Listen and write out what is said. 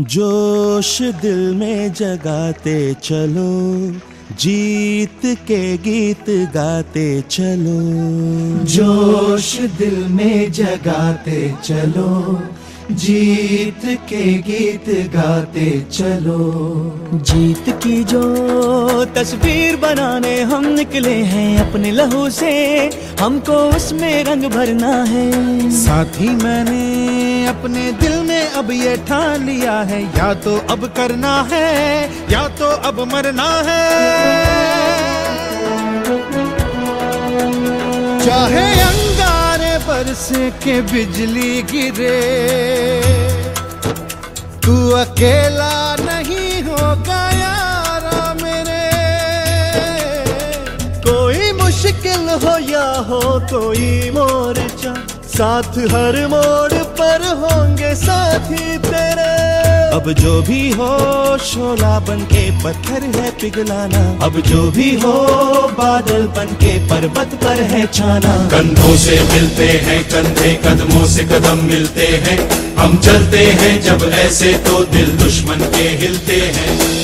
जोश दिल में जगाते चलो, जीत के गीत गाते चलो। जोश दिल में जगाते चलो, जीत के गीत गाते चलो। जीत की जो तस्वीर बनाने हम निकले हैं अपने लहू से। हमको उसमें रंग भरना है। साथी मैंने अपने दिल में अब ये ठान लिया है, या तो अब करना है, या तो अब मरना है। चाहे अंगारे बरसे के बिजली गिरे, तू अकेला हो या हो कोई मोर्चा, साथ हर मोड़ पर होंगे साथी तेरे। अब जो भी हो, शोला बन के पत्थर है पिघलाना। अब जो भी हो, बादल बन के पर्वत पर है छाना। कंधों से मिलते हैं कंधे, कदमों से कदम मिलते हैं। हम चलते हैं जब ऐसे तो दिल दुश्मन के हिलते हैं।